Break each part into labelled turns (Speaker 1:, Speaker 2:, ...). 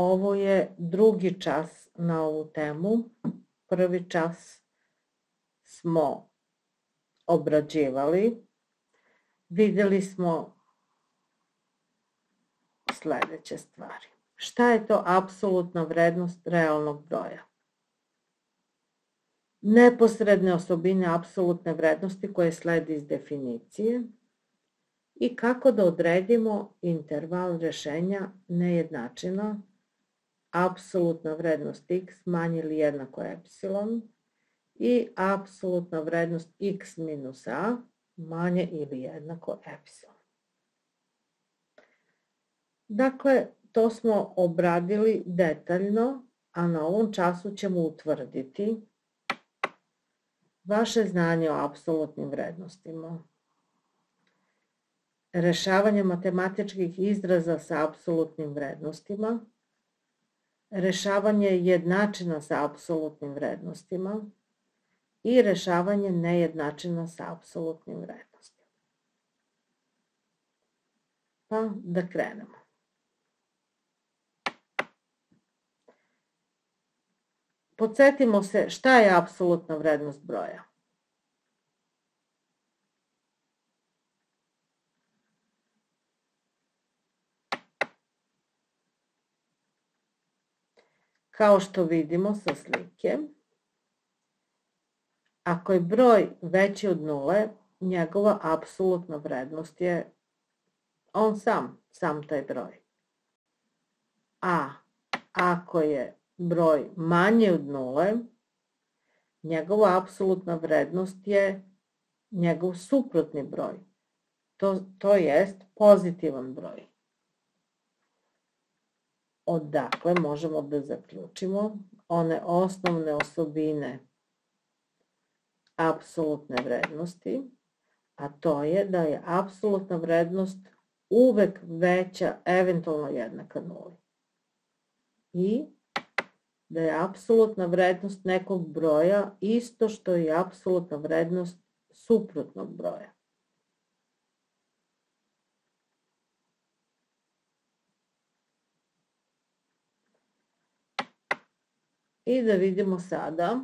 Speaker 1: ovo je drugi čas na ovu temu. Prvi čas smo obrađivali. Vidjeli smo sledeće stvari. Šta je to apsolutna vrednost realnog broja? Neposredne osobine apsolutne vrednosti koje sledi iz definicije i kako da odredimo interval rešenja nejednačina apsolutna vrednost x manje ili jednako epsilon i apsolutna vrednost x minus a manje ili jednako epsilon. Dakle, to smo obradili detaljno, a na ovom času ćemo utvrditi vaše znanje o apsolutnim vrednostima. Rešavanje matematičkih izraza sa apsolutnim vrednostima, rešavanje jednačina sa apsolutnim vrednostima i rešavanje nejednačina sa apsolutnim vrednostima. Pa da krenemo. Podsjetimo se šta je apsolutna vrednost broja. Kao što vidimo sa slike, ako je broj veći od nule, njegova apsolutna vrednost je on sam, sam taj broj. A ako je broj manje od nule, njegova apsolutna vrednost je njegov suprotni broj. To, to jest pozitivan broj. Odakle možemo da zaključimo one osnovne osobine apsolutne vrednosti, a to je da je apsolutna vrednost uvek veća, eventualno jednaka nuli. I da je apsolutna vrednost nekog broja isto što je apsolutna vrednost suprotnog broja. I da vidimo sada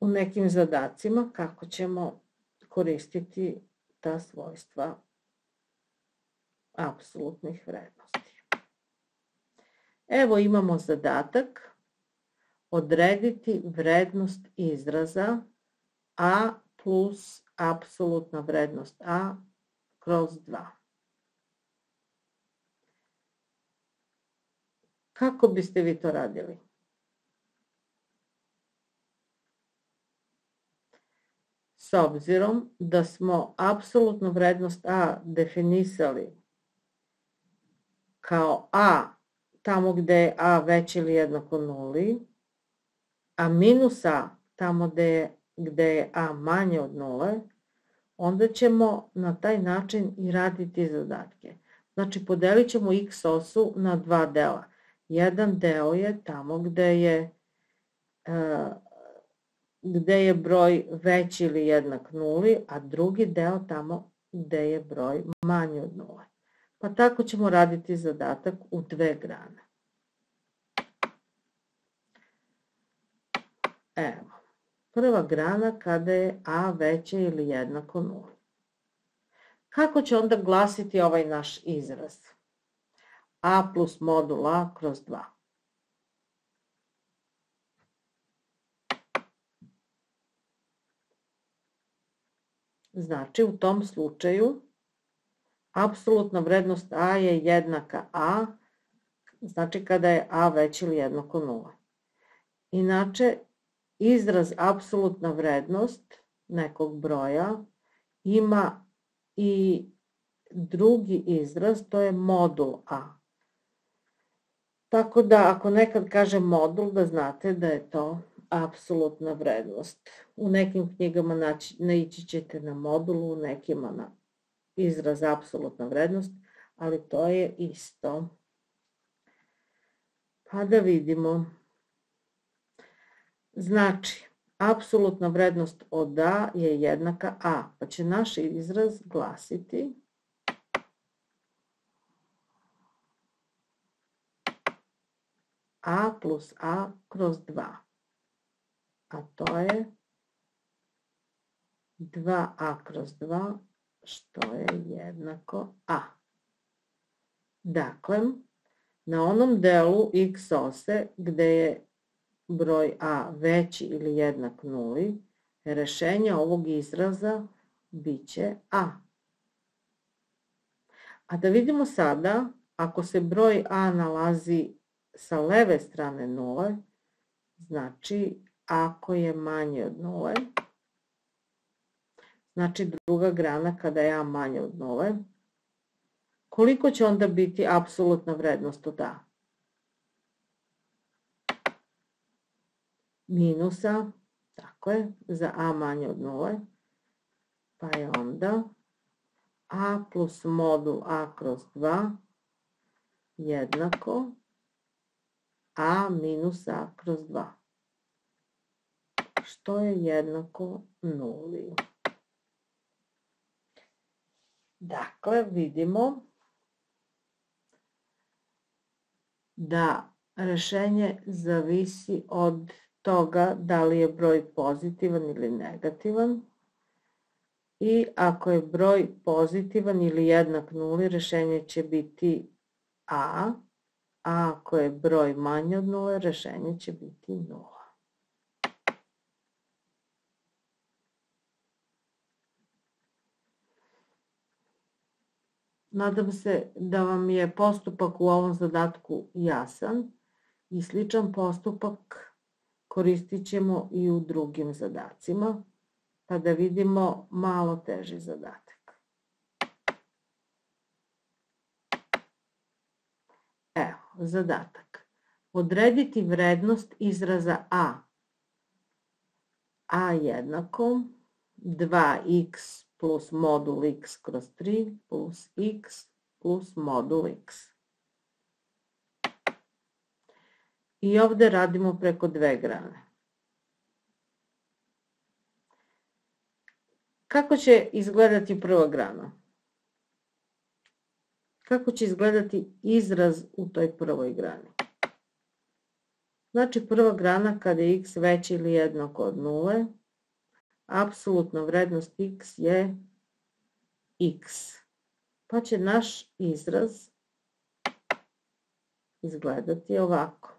Speaker 1: u nekim zadacima kako ćemo koristiti ta svojstva apsolutnih vrednosti. Evo imamo zadatak odrediti vrednost izraza a plus apsolutna vrednost a kroz 2. Kako biste vi to radili? S obzirom da smo apsolutnu vrednost a definisali kao a tamo gde je a veće ili jednako nuli, a minus a tamo gde je, gde je a manje od nule, onda ćemo na taj način i raditi zadatke. Znači, podelit ćemo x osu na dva dela. Jedan deo je tamo gde je, e, gde je broj veći ili jednak nuli, a drugi deo tamo gde je broj manji od nule. Pa tako ćemo raditi zadatak u dve grane. Evo, prva grana kada je a veće ili jednako nuli. Kako će onda glasiti ovaj naš izraz? A plus modul a kroz 2. Znači, u tom slučaju apsolutna vrednost a je jednaka a, znači kada je a veći ili jednako nula. Inače, izraz apsolutna vrednost nekog broja ima i drugi izraz, to je modul a. Tako da ako nekad kažem modul, da znate da je to apsolutna vrednost. U nekim knjigama naći, naići ćete na modulu, u nekima na izraz apsolutna vrednost, ali to je isto. Pa da vidimo. Znači, apsolutna vrednost od A je jednaka A, pa će naš izraz glasiti a plus a kroz 2. A to je 2a kroz 2, što je jednako a. Dakle, na onom delu x ose gde je broj a veći ili jednak nuli, rešenje ovog izraza biće a. A da vidimo sada, ako se broj a nalazi sa leve strane nule, znači ako je manje od nule, znači druga grana kada je a manje od nule, koliko će onda biti apsolutna vrednost od a? Minusa, tako je, za a manje od nule, pa je onda a plus modul a kroz 2 jednako a minus a kroz 2, što je jednako nuli. Dakle, vidimo da rešenje zavisi od toga da li je broj pozitivan ili negativan. I ako je broj pozitivan ili jednak nuli, rešenje će biti a, a ako je broj manje od nule, rešenje će biti nula. Nadam se da vam je postupak u ovom zadatku jasan i sličan postupak koristit ćemo i u drugim zadacima, pa da vidimo malo teži zadatak. Evo, zadatak. Odrediti vrednost izraza a. a jednako 2x plus modul x kroz 3 plus x plus modul x. I ovde radimo preko dve grane. Kako će izgledati prva grana? Kako će izgledati izraz u toj prvoj grani? Znači prva grana kada je x veći ili jednako od nule, apsolutna vrednost x je x. Pa će naš izraz izgledati ovako.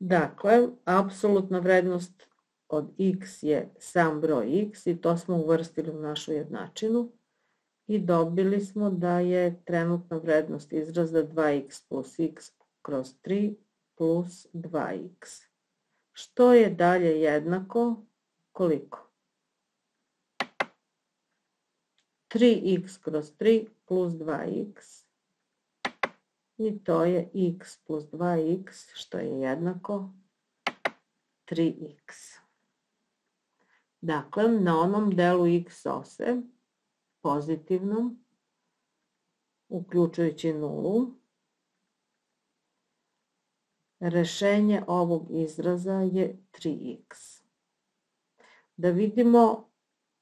Speaker 1: Dakle, apsolutna vrednost od x je sam broj x i to smo uvrstili u našu jednačinu i dobili smo da je trenutna vrednost izraza 2x plus x kroz 3 plus 2x. Što je dalje jednako koliko? 3x kroz 3 plus 2x i to je x plus 2x što je jednako 3x. Dakle, na onom delu x ose, pozitivnom, uključujući nulu, rešenje ovog izraza je 3x. Da vidimo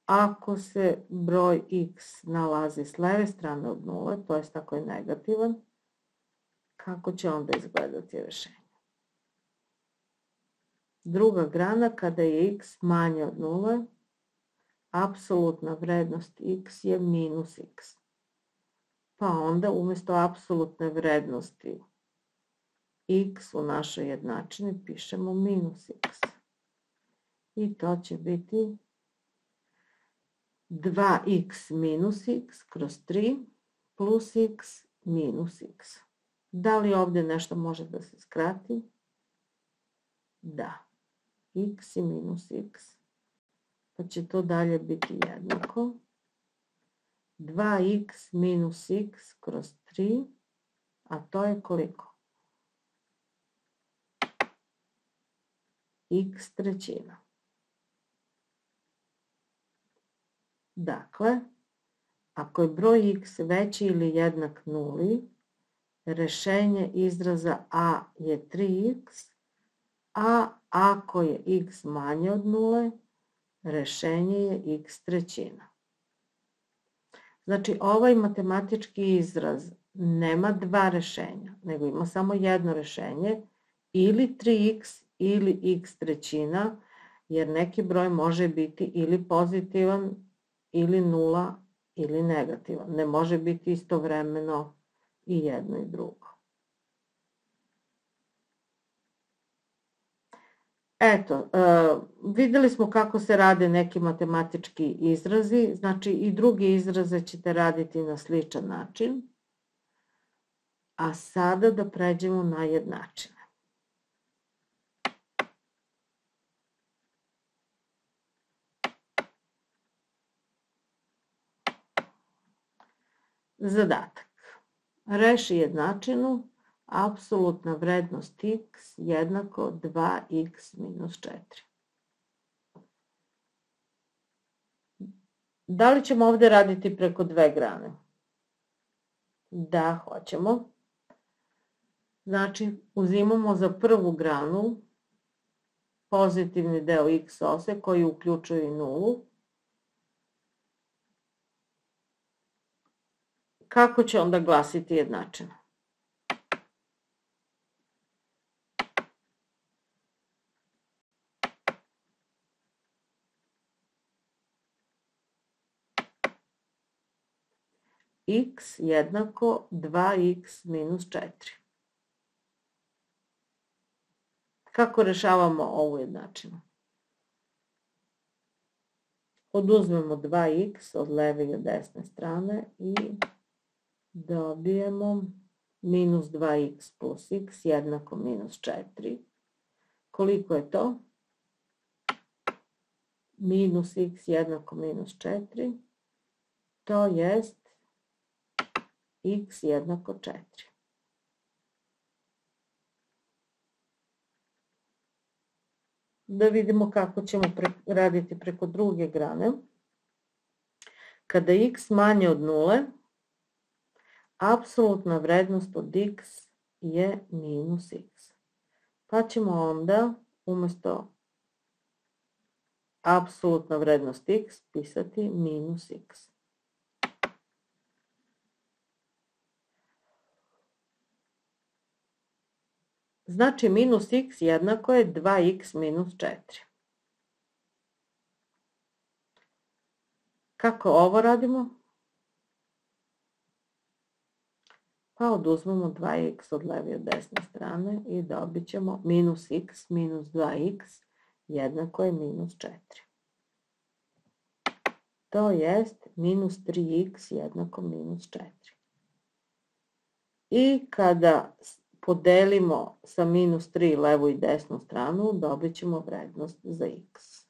Speaker 1: ako se broj x nalazi s leve strane od nule, to je tako je negativan, kako će onda izgledati rešenje. Druga grana, kada je x manje od nule, apsolutna vrednost x je minus x. Pa onda umjesto apsolutne vrednosti x u našoj jednačini pišemo minus x. I to će biti 2x minus x kroz 3 plus x minus x. Da li ovde nešto može da se skrati? Da. x i minus x. Pa će to dalje biti jednako. 2x minus x kroz 3, a to je koliko? x trećina. Dakle, ako je broj x veći ili jednak nuli, rešenje izraza a je 3x, a ako je x manje od nule, rešenje je x trećina. Znači, ovaj matematički izraz nema dva rešenja, nego ima samo jedno rešenje, ili 3x ili x trećina, jer neki broj može biti ili pozitivan, ili nula, ili negativan. Ne može biti istovremeno i jedno i drugo. Eto, e, videli smo kako se rade neki matematički izrazi, znači i drugi izraze ćete raditi na sličan način. A sada da pređemo na jednačine. Zadatak. Reši jednačinu apsolutna vrednost x jednako 2x minus 4. Da li ćemo ovde raditi preko dve grane? Da, hoćemo. Znači, uzimamo za prvu granu pozitivni deo x ose koji uključuje nulu. Kako će onda glasiti jednačina? x jednako 2x minus 4. Kako rešavamo ovu jednačinu? Oduzmemo 2x od leve i od desne strane i dobijemo minus 2x plus x jednako minus 4. Koliko je to? Minus x jednako minus 4. To jest x jednako 4. Da vidimo kako ćemo raditi preko druge grane. Kada x manje od nule, apsolutna vrednost od x je minus x. Pa ćemo onda umesto apsolutna vrednost x pisati minus x. Znači minus x jednako je 2x minus 4. Kako ovo radimo? Pa oduzmemo 2x od leve i od desne strane i dobit ćemo minus x minus 2x jednako je minus 4. To jest minus 3x jednako minus 4. I kada podelimo sa minus 3 levu i desnu stranu, dobit ćemo vrednost za x.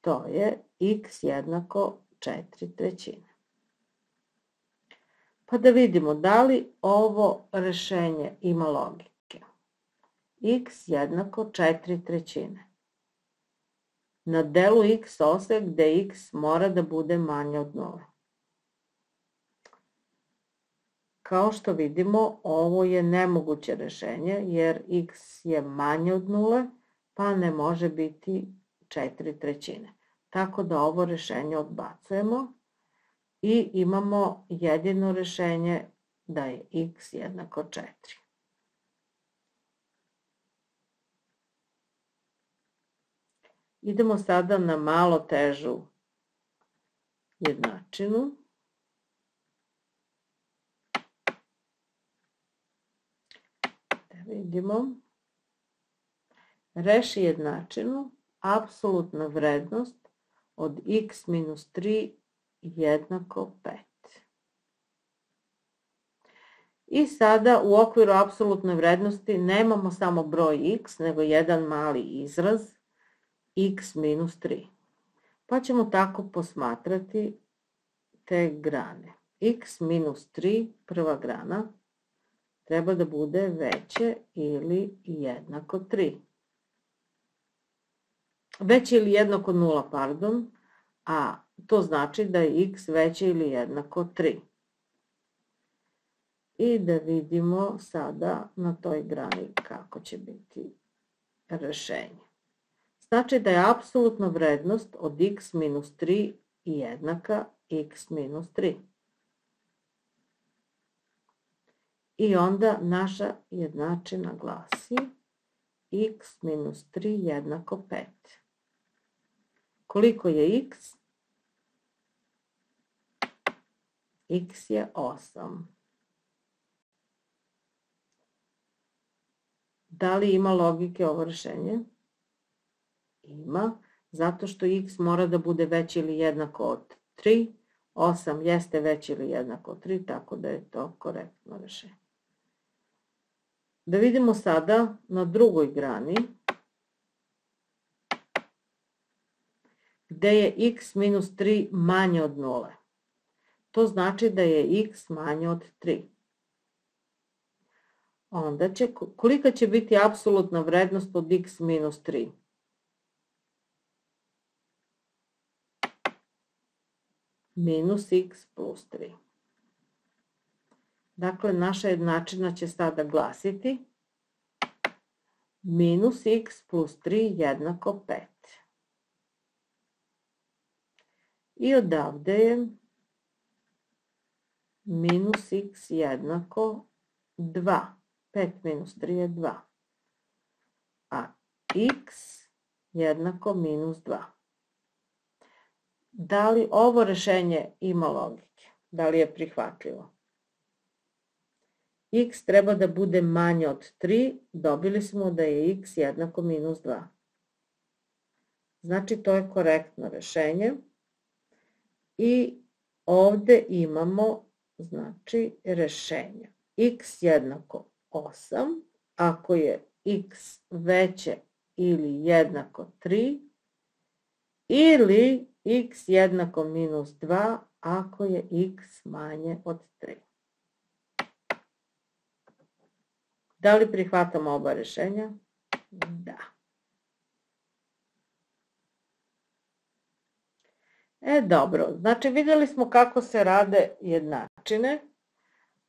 Speaker 1: To je x jednako 4 trećine. Pa da vidimo da li ovo rešenje ima logike. x jednako 4 trećine. Na delu x ose gde x mora da bude manje od 0. Kao što vidimo, ovo je nemoguće rešenje jer x je manje od nule, pa ne može biti 4 trećine. Tako da ovo rešenje odbacujemo i imamo jedino rešenje da je x jednako 4. Idemo sada na malo težu jednačinu. vidimo, reši jednačinu, apsolutna vrednost od x minus 3 jednako 5. I sada u okviru apsolutne vrednosti nemamo samo broj x, nego jedan mali izraz x minus 3. Pa ćemo tako posmatrati te grane. x minus 3, prva grana, treba da bude veće ili jednako 3. Veće ili jednako 0, pardon, a to znači da je x veće ili jednako 3. I da vidimo sada na toj grani kako će biti rešenje. Znači da je apsolutna vrednost od x minus 3 jednaka x minus 3. I onda naša jednačina glasi x minus 3 jednako 5. Koliko je x? X je 8. Da li ima logike ovo rešenje? Ima, zato što x mora da bude veći ili jednako od 3, 8 jeste veći ili jednako od 3, tako da je to korektno rešenje. Da vidimo sada na drugoj grani, gde je x minus 3 manje od 0. To znači da je x manje od 3 onda će, kolika će biti apsolutna vrednost od x minus 3? Minus x plus 3. Dakle, naša jednačina će sada glasiti minus x plus 3 jednako 5. I odavde je minus x jednako 2. 5 minus 3 je 2. A x jednako minus 2. Da li ovo rešenje ima logike? Da li je prihvatljivo? x treba da bude manje od 3, dobili smo da je x jednako minus 2. Znači, to je korektno rešenje. I ovde imamo, znači, rešenje. x jednako 8, ako je x veće ili jednako 3, ili x jednako minus 2, ako je x manje od 3. Da li prihvatamo oba rešenja? Da. E, dobro. Znači, videli smo kako se rade jednačine,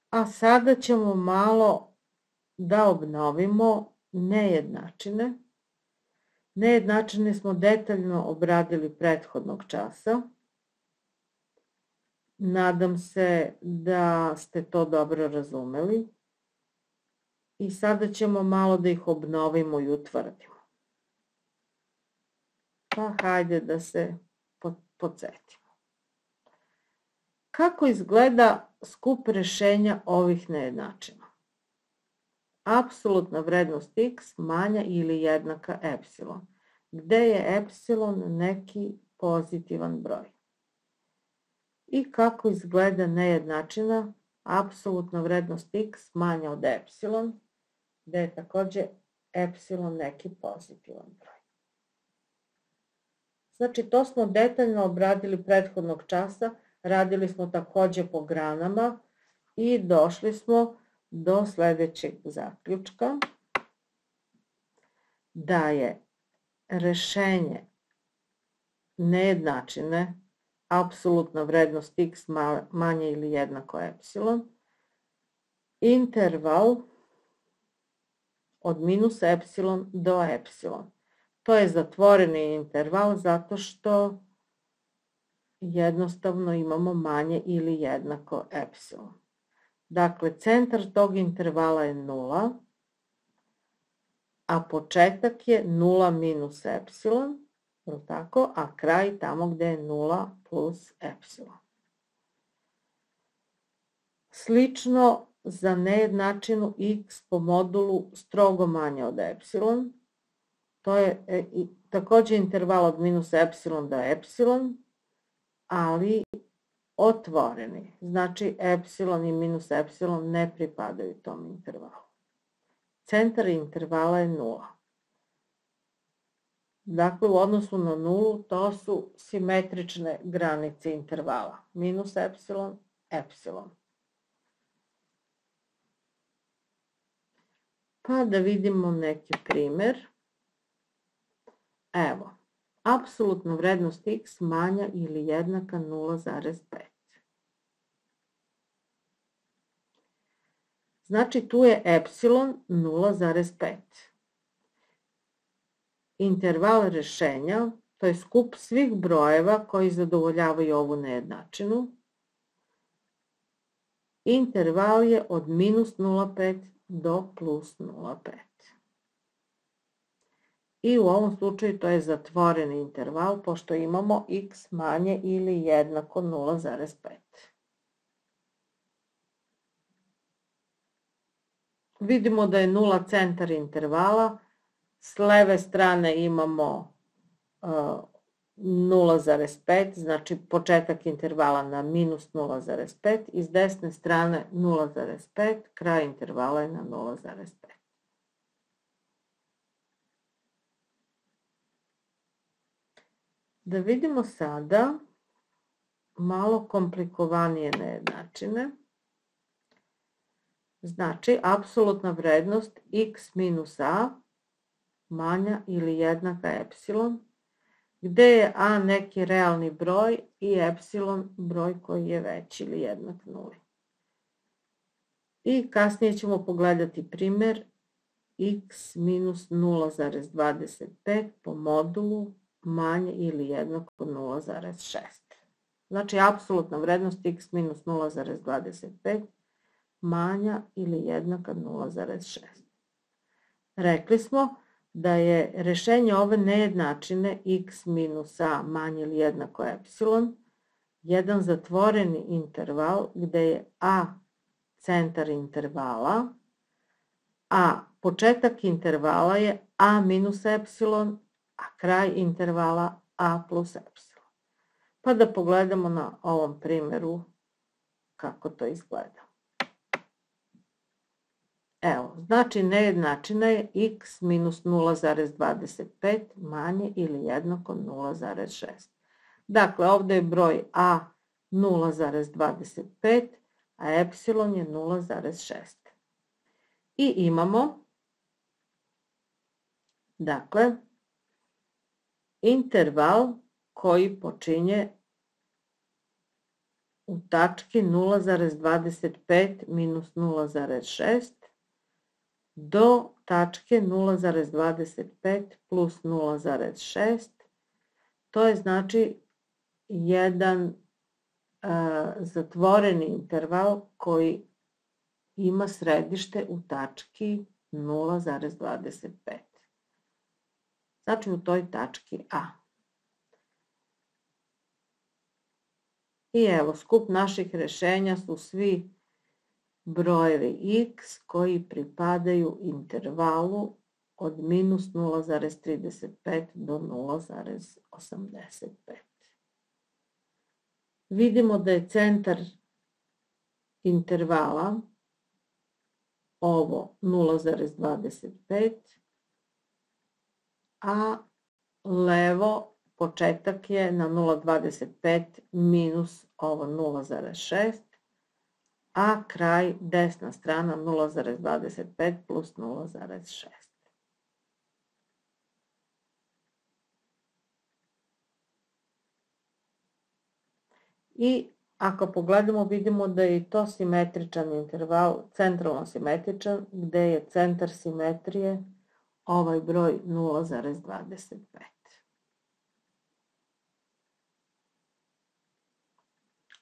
Speaker 1: a sada ćemo malo da obnovimo nejednačine. Nejednačine smo detaljno obradili prethodnog časa. Nadam se da ste to dobro razumeli. I sada ćemo malo da ih obnovimo i utvrdimo. Pa hajde da se podsjetimo. Kako izgleda skup rešenja ovih nejednačina? apsolutna vrednost x manja ili jednaka epsilon, gde je epsilon neki pozitivan broj. I kako izgleda nejednačina, apsolutna vrednost x manja od epsilon, gde je takođe epsilon neki pozitivan broj. Znači, to smo detaljno obradili prethodnog časa, radili smo takođe po granama i došli smo do sledećeg zaključka da je rešenje nejednačine apsolutna vrednost x manje ili jednako epsilon, interval od minus epsilon do epsilon. To je zatvoreni interval zato što jednostavno imamo manje ili jednako epsilon. Dakle, centar tog intervala je 0, a početak je 0 minus epsilon, tako? A kraj tamo gde je 0 plus epsilon. Slično za nejednačinu x po modulu strogo manje od epsilon, to je e, takođe interval od minus epsilon do epsilon, ali otvoreni. Znači, epsilon i minus epsilon ne pripadaju tom intervalu. Centar intervala je nula. Dakle, u odnosu na nulu, to su simetrične granice intervala. Minus epsilon, epsilon. Pa da vidimo neki primer. Evo, apsolutna vrednost x manja ili jednaka 0,5. Znači tu je epsilon 0,5. interval rešenja, to je skup svih brojeva koji zadovoljavaju ovu nejednačinu. Interval je od minus 0,5 do plus 0,5. I u ovom slučaju to je zatvoreni interval, pošto imamo x manje ili jednako 0,5. Vidimo da je 0 centar intervala, s leve strane imamo 0,5, znači početak intervala na minus 0,5 i s desne strane 0,5, kraj intervala je na 0,5. Da vidimo sada malo komplikovanije nejednačine. Znači, apsolutna vrednost x minus a manja ili jednaka epsilon gde je a neki realni broj i epsilon broj koji je veći ili jednak nuli. I kasnije ćemo pogledati primer x minus 0,25 po modulu manje ili jednako 0,6. Znači, apsolutna vrednost x minus 0,25 manja ili jednaka 0,6. Rekli smo da je rešenje ove nejednačine x minus a manje ili jednako epsilon jedan zatvoreni interval gde je a centar intervala, a početak intervala je a minus epsilon, a kraj intervala a plus epsilon. Pa da pogledamo na ovom primeru kako to izgleda. Evo, znači nejednačina je x minus 0,25 manje ili jednako 0,6. Dakle, ovde je broj a 0,25, a epsilon je 0,6. I imamo, dakle, interval koji počinje u tački 0,25 minus 0,6 do tačke 0,25 plus 0,6. To je znači jedan zatvoreni interval koji ima središte u tački 0,25. Znači u toj tački A. I evo, skup naših rešenja su svi brojevi x koji pripadaju intervalu od minus 0,35 do 0,85. Vidimo da je centar intervala ovo 0,25, a levo početak je na 0,25 minus ovo 0,6, a kraj desna strana 0,25 plus 0,6. I ako pogledamo vidimo da je to simetričan interval, centralno simetričan, gde je centar simetrije ovaj broj 0,25.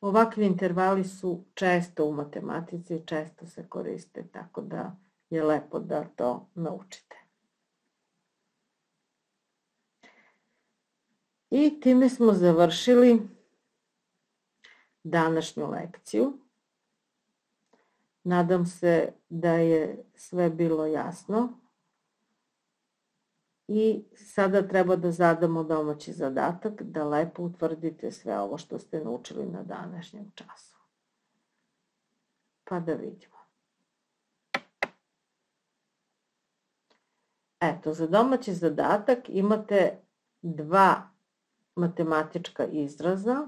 Speaker 1: Ovakvi intervali su često u matematici, često se koriste, tako da je lepo da to naučite. I time smo završili današnju lekciju. Nadam se da je sve bilo jasno. I sada treba da zadamo domaći zadatak, da lepo utvrdite sve ovo što ste naučili na današnjem času. Pa da vidimo. Eto, za domaći zadatak imate dva matematička izraza,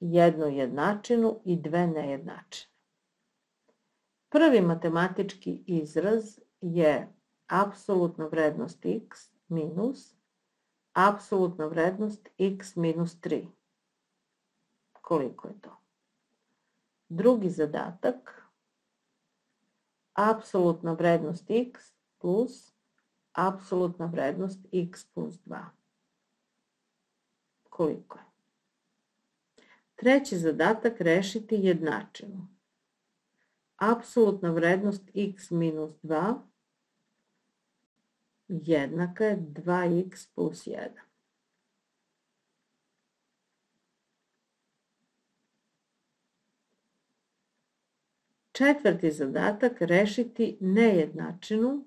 Speaker 1: jednu jednačinu i dve nejednačine. Prvi matematički izraz je apsolutna vrednost x minus apsolutna vrednost x minus 3. Koliko je to? Drugi zadatak, apsolutna vrednost x plus apsolutna vrednost x plus 2. Koliko je? Treći zadatak rešiti jednačinu. Apsolutna vrednost x minus 2 jednaka je 2x plus 1. Četvrti zadatak rešiti nejednačinu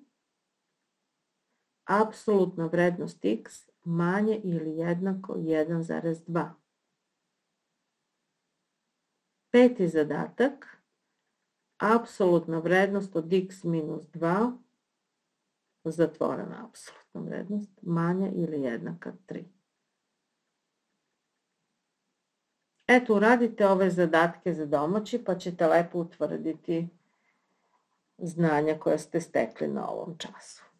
Speaker 1: apsolutna vrednost x manje ili jednako 1,2. Peti zadatak apsolutna vrednost od x minus 2 zatvorena apsolutna vrednost manja ili jednaka 3. Eto, uradite ove zadatke za domaći pa ćete lepo utvrditi znanja koja ste stekli na ovom času.